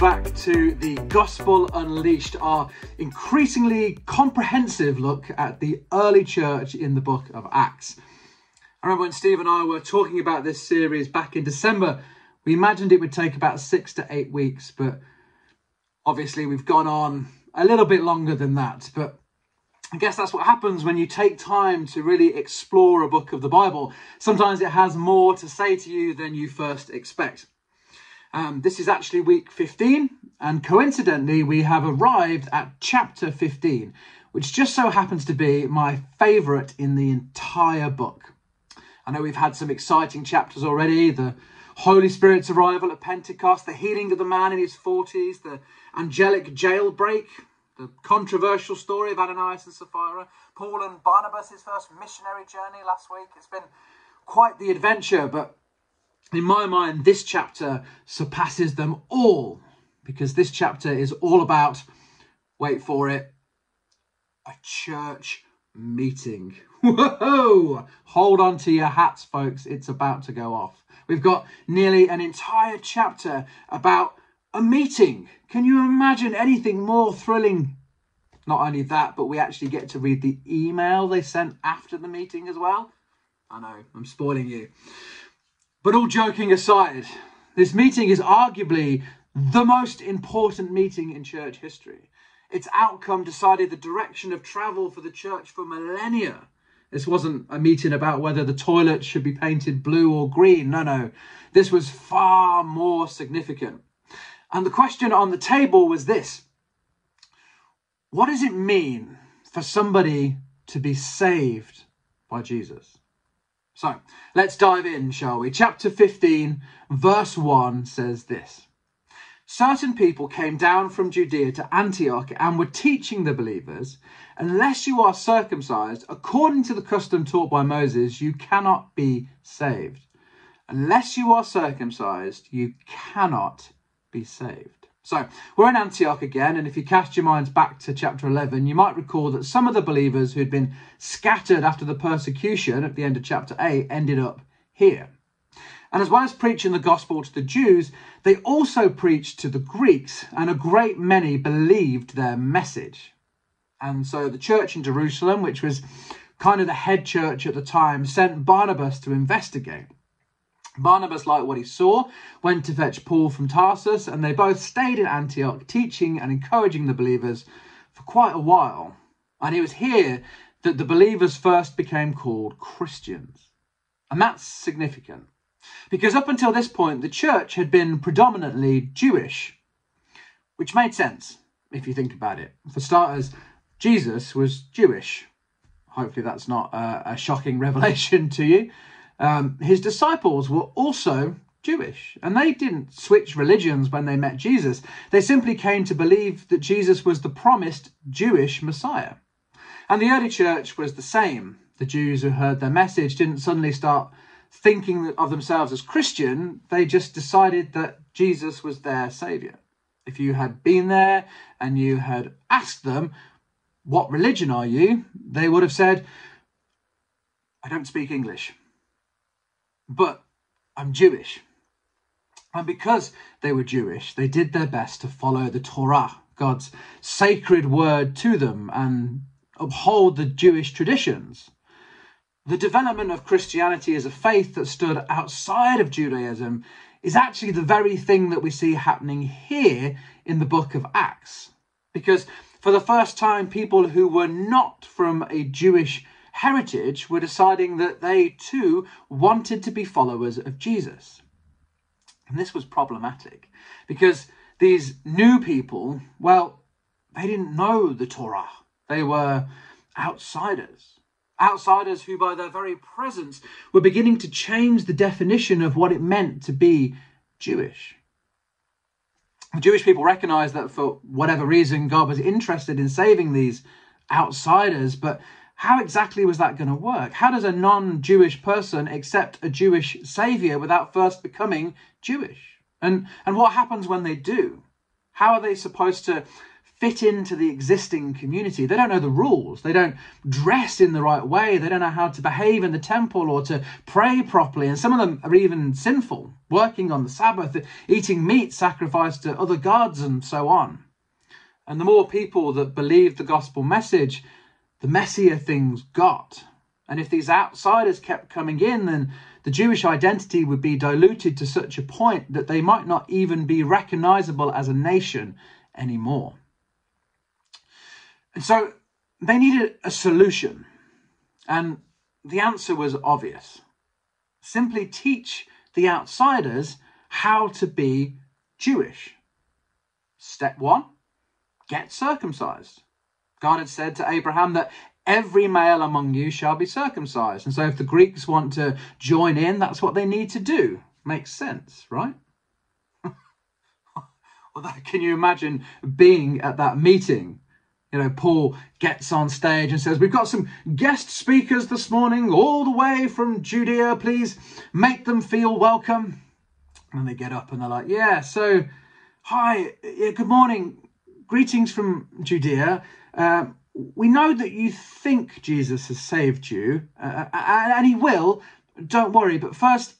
back to the Gospel Unleashed, our increasingly comprehensive look at the early church in the book of Acts. I remember when Steve and I were talking about this series back in December, we imagined it would take about six to eight weeks, but obviously we've gone on a little bit longer than that. But I guess that's what happens when you take time to really explore a book of the Bible. Sometimes it has more to say to you than you first expect. Um, this is actually week 15, and coincidentally, we have arrived at chapter 15, which just so happens to be my favourite in the entire book. I know we've had some exciting chapters already the Holy Spirit's arrival at Pentecost, the healing of the man in his 40s, the angelic jailbreak, the controversial story of Ananias and Sapphira, Paul and Barnabas' first missionary journey last week. It's been quite the adventure, but in my mind, this chapter surpasses them all because this chapter is all about, wait for it, a church meeting. Whoa! Hold on to your hats, folks. It's about to go off. We've got nearly an entire chapter about a meeting. Can you imagine anything more thrilling? Not only that, but we actually get to read the email they sent after the meeting as well. I know, I'm spoiling you. But all joking aside, this meeting is arguably the most important meeting in church history. Its outcome decided the direction of travel for the church for millennia. This wasn't a meeting about whether the toilet should be painted blue or green. No, no. This was far more significant. And the question on the table was this What does it mean for somebody to be saved by Jesus? So let's dive in, shall we? Chapter 15, verse 1 says this Certain people came down from Judea to Antioch and were teaching the believers, Unless you are circumcised according to the custom taught by Moses, you cannot be saved. Unless you are circumcised, you cannot be saved. So we're in Antioch again, and if you cast your minds back to chapter 11, you might recall that some of the believers who'd been scattered after the persecution at the end of chapter 8 ended up here. And as well as preaching the gospel to the Jews, they also preached to the Greeks, and a great many believed their message. And so the church in Jerusalem, which was kind of the head church at the time, sent Barnabas to investigate. Barnabas liked what he saw, went to fetch Paul from Tarsus, and they both stayed in Antioch, teaching and encouraging the believers for quite a while. And it was here that the believers first became called Christians. And that's significant because up until this point, the church had been predominantly Jewish, which made sense if you think about it. For starters, Jesus was Jewish. Hopefully, that's not a, a shocking revelation to you um, his disciples were also Jewish, and they didn't switch religions when they met Jesus. They simply came to believe that Jesus was the promised Jewish Messiah. And the early church was the same. The Jews who heard their message didn't suddenly start thinking of themselves as Christian, they just decided that Jesus was their Saviour. If you had been there and you had asked them, What religion are you? they would have said, I don't speak English but I'm Jewish. And because they were Jewish, they did their best to follow the Torah, God's sacred word to them, and uphold the Jewish traditions. The development of Christianity as a faith that stood outside of Judaism is actually the very thing that we see happening here in the book of Acts. Because for the first time, people who were not from a Jewish heritage were deciding that they too wanted to be followers of Jesus. And this was problematic because these new people, well, they didn't know the Torah. They were outsiders. Outsiders who, by their very presence, were beginning to change the definition of what it meant to be Jewish. The Jewish people recognized that for whatever reason, God was interested in saving these outsiders, but how exactly was that going to work? How does a non Jewish person accept a Jewish savior without first becoming Jewish? And, and what happens when they do? How are they supposed to fit into the existing community. They don't know the rules. They don't dress in the right way. They don't know how to behave in the temple or to pray properly. And some of them are even sinful, working on the Sabbath, eating meat sacrificed to other gods, and so on. And the more people that believe the gospel message, the messier things got. And if these outsiders kept coming in, then the Jewish identity would be diluted to such a point that they might not even be recognizable as a nation anymore. And so they needed a solution. And the answer was obvious simply teach the outsiders how to be Jewish. Step one get circumcised. God had said to Abraham that every male among you shall be circumcised. And so if the Greeks want to join in, that's what they need to do. Makes sense, right? can you imagine being at that meeting? You know, Paul gets on stage and says, We've got some guest speakers this morning, all the way from Judea. Please make them feel welcome. And they get up and they're like, Yeah, so, hi, yeah, good morning. Greetings from Judea. Um, we know that you think Jesus has saved you, uh, and he will. Don't worry. But first,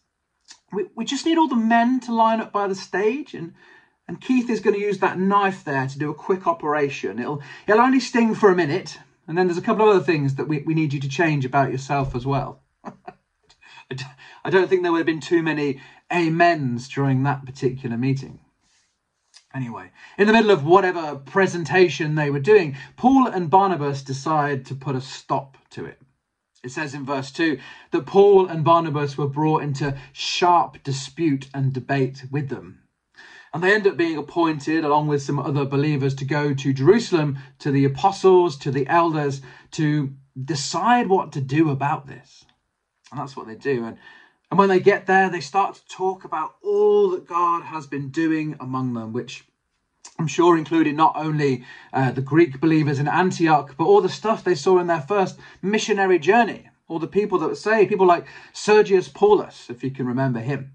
we, we just need all the men to line up by the stage, and and Keith is going to use that knife there to do a quick operation. It'll it'll only sting for a minute, and then there's a couple of other things that we, we need you to change about yourself as well. I don't think there would have been too many amens during that particular meeting. Anyway, in the middle of whatever presentation they were doing, Paul and Barnabas decide to put a stop to it. It says in verse 2 that Paul and Barnabas were brought into sharp dispute and debate with them. And they end up being appointed, along with some other believers, to go to Jerusalem, to the apostles, to the elders, to decide what to do about this. And that's what they do. And and when they get there, they start to talk about all that God has been doing among them, which I'm sure included not only uh, the Greek believers in Antioch, but all the stuff they saw in their first missionary journey, all the people that were saved, people like Sergius Paulus, if you can remember him.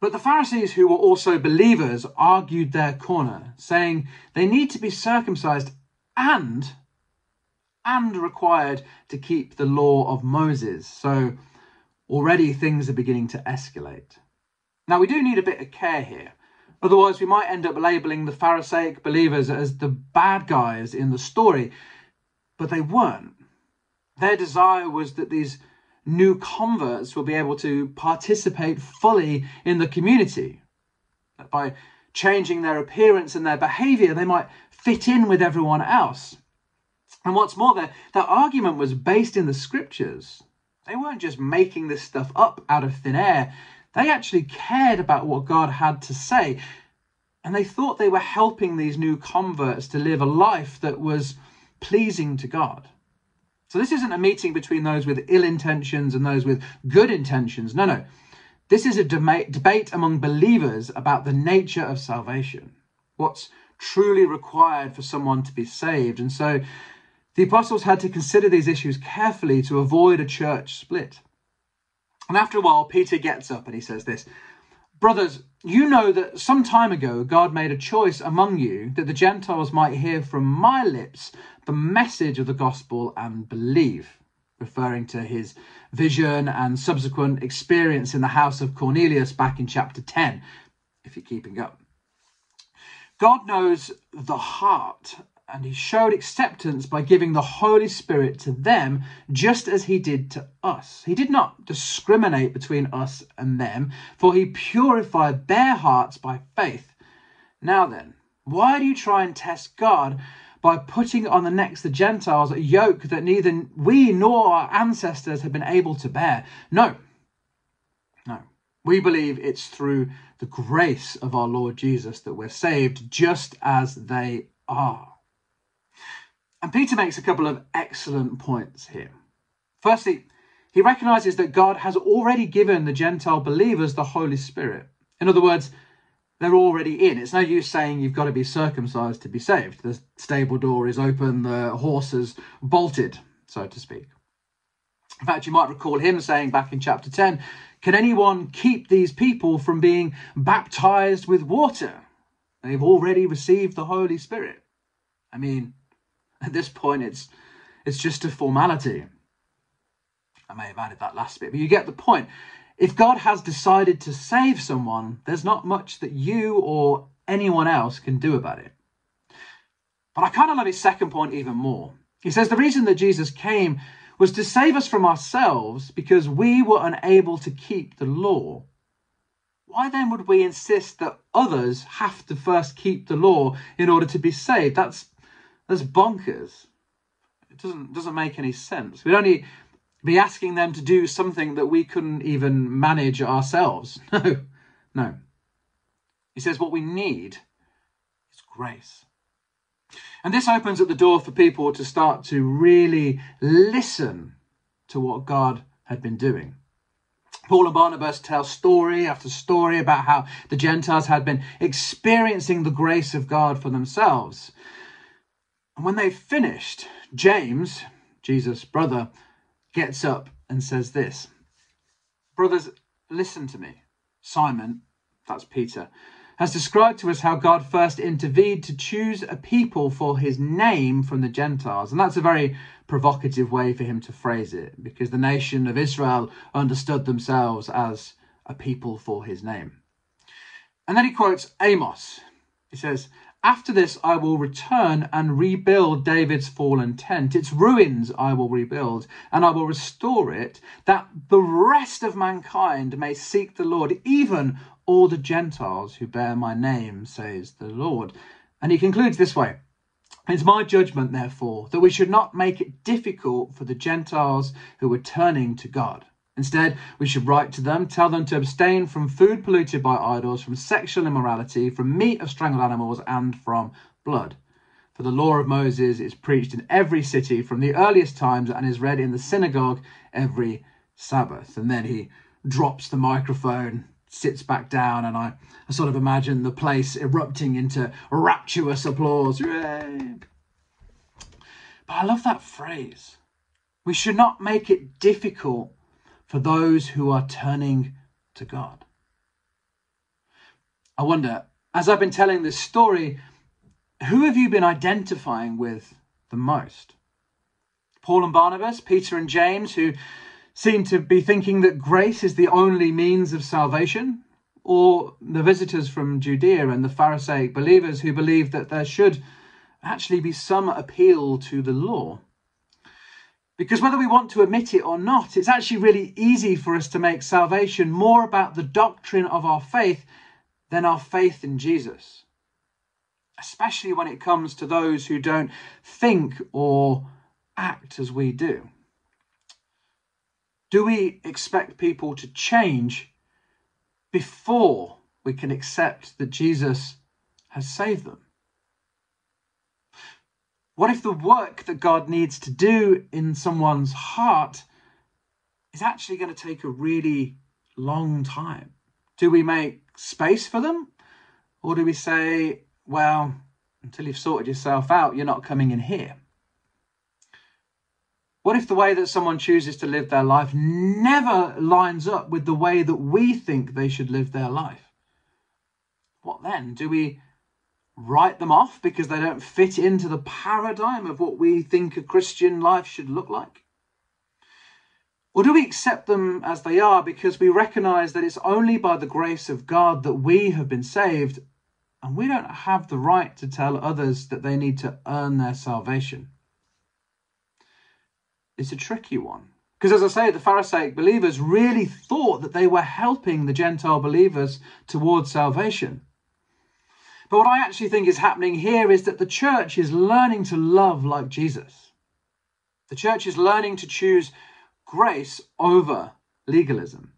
But the Pharisees, who were also believers, argued their corner, saying they need to be circumcised and and required to keep the law of Moses. So Already things are beginning to escalate. Now, we do need a bit of care here. Otherwise, we might end up labeling the Pharisaic believers as the bad guys in the story, but they weren't. Their desire was that these new converts will be able to participate fully in the community. That by changing their appearance and their behavior, they might fit in with everyone else. And what's more, their, their argument was based in the scriptures. They weren't just making this stuff up out of thin air. They actually cared about what God had to say. And they thought they were helping these new converts to live a life that was pleasing to God. So this isn't a meeting between those with ill intentions and those with good intentions. No, no. This is a debate among believers about the nature of salvation, what's truly required for someone to be saved. And so the apostles had to consider these issues carefully to avoid a church split. And after a while, Peter gets up and he says this Brothers, you know that some time ago God made a choice among you that the Gentiles might hear from my lips the message of the gospel and believe, referring to his vision and subsequent experience in the house of Cornelius back in chapter 10, if you're keeping up. God knows the heart and he showed acceptance by giving the Holy Spirit to them, just as he did to us. He did not discriminate between us and them, for he purified their hearts by faith. Now then, why do you try and test God by putting on the necks of the Gentiles a yoke that neither we nor our ancestors have been able to bear? No. No. We believe it's through the grace of our Lord Jesus that we're saved, just as they are. And Peter makes a couple of excellent points here. Firstly, he recognizes that God has already given the Gentile believers the Holy Spirit. In other words, they're already in. It's no use saying you've got to be circumcised to be saved. The stable door is open, the horse is bolted, so to speak. In fact, you might recall him saying back in chapter 10 Can anyone keep these people from being baptized with water? They've already received the Holy Spirit. I mean, at this point, it's it's just a formality. I may have added that last bit, but you get the point. If God has decided to save someone, there's not much that you or anyone else can do about it. But I kind of love his second point even more. He says the reason that Jesus came was to save us from ourselves because we were unable to keep the law. Why then would we insist that others have to first keep the law in order to be saved? That's that's bonkers. It doesn't doesn't make any sense. We'd only be asking them to do something that we couldn't even manage ourselves. No, no. He says what we need is grace. And this opens up the door for people to start to really listen to what God had been doing. Paul and Barnabas tell story after story about how the Gentiles had been experiencing the grace of God for themselves. And when they finished, James, Jesus' brother, gets up and says this Brothers, listen to me. Simon, that's Peter, has described to us how God first intervened to choose a people for his name from the Gentiles. And that's a very provocative way for him to phrase it, because the nation of Israel understood themselves as a people for his name. And then he quotes Amos. He says, After this I will return and rebuild David's fallen tent. Its ruins I will rebuild, and I will restore it, that the rest of mankind may seek the Lord, even all the Gentiles who bear my name, says the Lord. And he concludes this way It's my judgment, therefore, that we should not make it difficult for the Gentiles who are turning to God. Instead, we should write to them, tell them to abstain from food polluted by idols, from sexual immorality, from meat of strangled animals, and from blood. For the law of Moses is preached in every city from the earliest times and is read in the synagogue every Sabbath. And then he drops the microphone sits back down, and I, I sort of imagine the place erupting into rapturous applause. But I love that phrase. We should not make it difficult for those who are turning to God. I wonder, as I've been telling this story, who have you been identifying with the most? Paul and Barnabas, Peter and James, who seem to be thinking that grace is the only means of salvation, or the visitors from Judea and the Pharisaic believers who believe that there should actually be some appeal to the law. Because whether we want to admit it or not, it's actually really easy for us to make salvation more about the doctrine of our faith than our faith in Jesus. Especially when it comes to those who don't think or act as we do. Do we expect people to change before we can accept that Jesus has saved them? What if the work that God needs to do in someone's heart is actually going to take a really long time? Do we make space for them? Or do we say, well, until you've sorted yourself out, you're not coming in here? What if the way that someone chooses to live their life never lines up with the way that we think they should live their life? What then? Do we write them off because they don't fit into the paradigm of what we think a Christian life should look like? Or do we accept them as they are because we recognize that it's only by the grace of God that we have been saved and we don't have the right to tell others that they need to earn their salvation? It's a tricky one. Because as I say, the Pharisaic believers really thought that they were helping the Gentile believers towards salvation. But what I actually think is happening here is that the church is learning to love like Jesus. The church is learning to choose grace over legalism.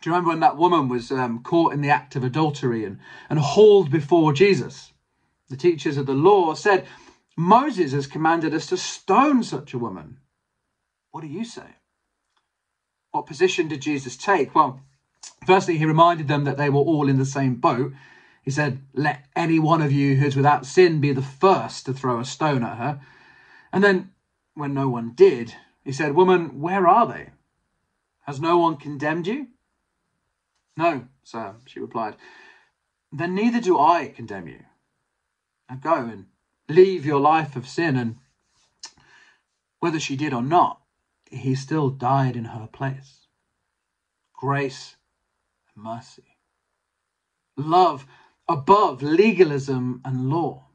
Do you remember when that woman was um, caught in the act of adultery and, and hauled before Jesus? The teachers of the law said, Moses has commanded us to stone such a woman. What do you say? What position did Jesus take? Well, firstly, he reminded them that they were all in the same boat. He said, Let any one of you who is without sin be the first to throw a stone at her. And then, when no one did, he said, Woman, where are they? Has no one condemned you? No, sir, she replied. then neither do I condemn you. Now go and leave your life of sin. And whether she did or not, he still died in her place. Grace and mercy. Love above legalism and law.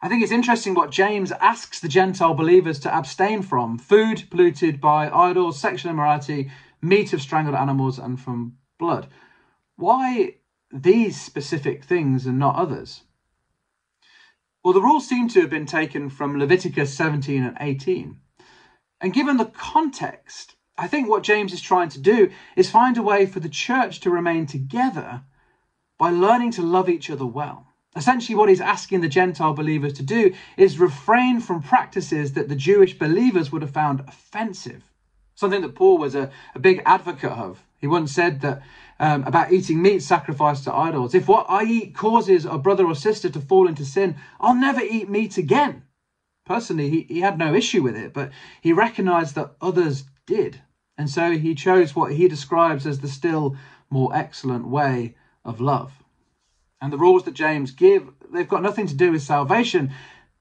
I think it's interesting what James asks the Gentile believers to abstain from food polluted by idols, sexual immorality, meat of strangled animals, and from blood. Why these specific things and not others? Well, the rules seem to have been taken from Leviticus 17 and 18. And given the context, I think what James is trying to do is find a way for the church to remain together by learning to love each other well. Essentially, what he's asking the Gentile believers to do is refrain from practices that the Jewish believers would have found offensive. Something that Paul was a, a big advocate of. He once said that um, about eating meat sacrificed to idols. If what I eat causes a brother or sister to fall into sin, I'll never eat meat again. Personally, he, he had no issue with it, but he recognized that others did. And so he chose what he describes as the still more excellent way of love. And the rules that James give, they've got nothing to do with salvation.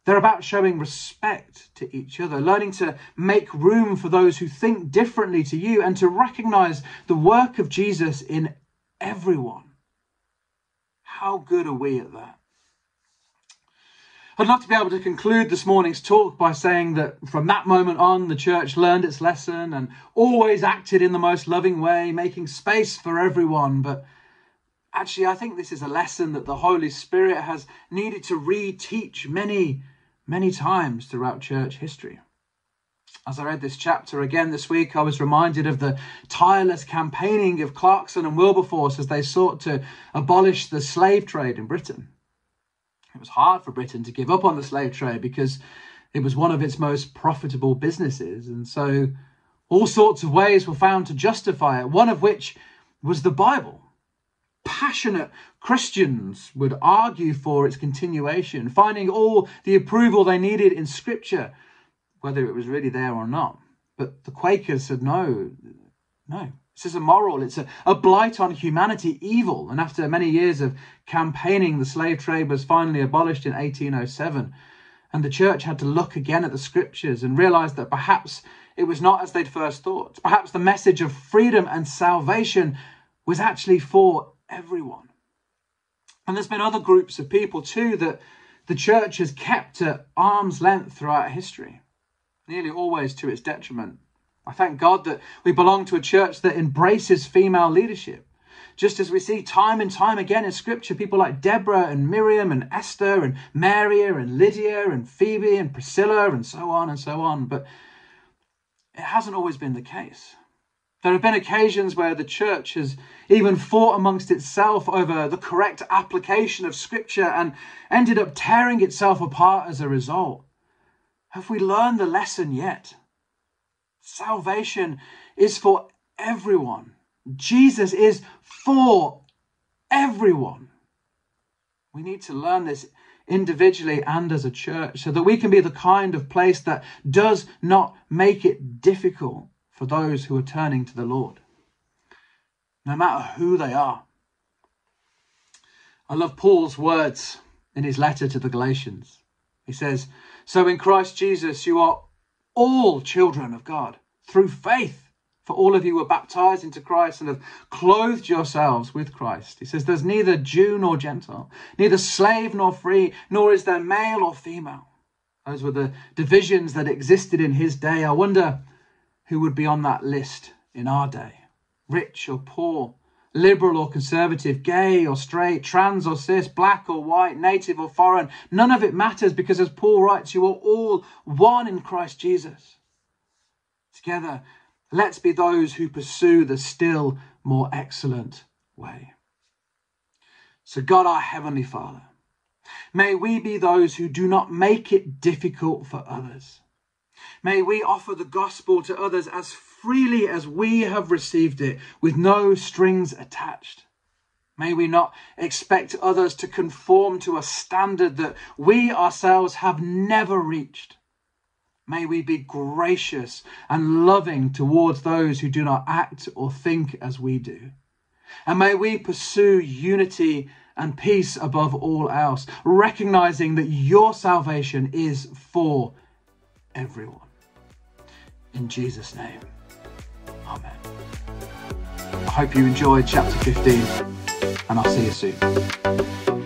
They're about showing respect to each other, learning to make room for those who think differently to you, and to recognize the work of Jesus in everyone. How good are we at that? I'd love to be able to conclude this morning's talk by saying that from that moment on, the church learned its lesson and always acted in the most loving way, making space for everyone. But Actually, I think this is a lesson that the Holy Spirit has needed to reteach many, many times throughout church history. As I read this chapter again this week, I was reminded of the tireless campaigning of Clarkson and Wilberforce as they sought to abolish the slave trade in Britain. It was hard for Britain to give up on the slave trade because it was one of its most profitable businesses, and so all sorts of ways were found to justify it, one of which was the Bible passionate Christians would argue for its continuation, finding all the approval they needed in Scripture, whether it was really there or not. But the Quakers said, no, no. This is immoral. It's a, a blight on humanity, evil. And after many years of campaigning, the slave trade was finally abolished in 1807. And the church had to look again at the scriptures and realize that perhaps it was not as they'd first thought. Perhaps the message of freedom and salvation was actually for everyone. And there's been other groups of people too that the church has kept at arm's length throughout history, nearly always to its detriment. I thank God that we belong to a church that embraces female leadership. Just as we see time and time again in scripture, people like Deborah and Miriam and Esther and Maria and Lydia and Phoebe and Priscilla and so on and so on. But it hasn't always been the case. There have been occasions where the church has even fought amongst itself over the correct application of Scripture and ended up tearing itself apart as a result. Have we learned the lesson yet? Salvation is for everyone. Jesus is for everyone. We need to learn this individually and as a church so that we can be the kind of place that does not make it difficult for those who are turning to the Lord, no matter who they are. I love Paul's words in his letter to the Galatians. He says, So in Christ Jesus, you are all children of God through faith. For all of you were baptized into Christ and have clothed yourselves with Christ. He says, There's neither Jew nor Gentile, neither slave nor free, nor is there male or female. Those were the divisions that existed in his day. I wonder who would be on that list in our day? Rich or poor, liberal or conservative, gay or straight, trans or cis, black or white, native or foreign. None of it matters because, as Paul writes, you are all one in Christ Jesus. Together, let's be those who pursue the still more excellent way. So, God, our Heavenly Father, may we be those who do not make it difficult for others May we offer the gospel to others as freely as we have received it, with no strings attached. May we not expect others to conform to a standard that we ourselves have never reached. May we be gracious and loving towards those who do not act or think as we do. And may we pursue unity and peace above all else, recognizing that your salvation is for everyone. In Jesus' name, Amen. I hope you enjoyed chapter 15, and I'll see you soon.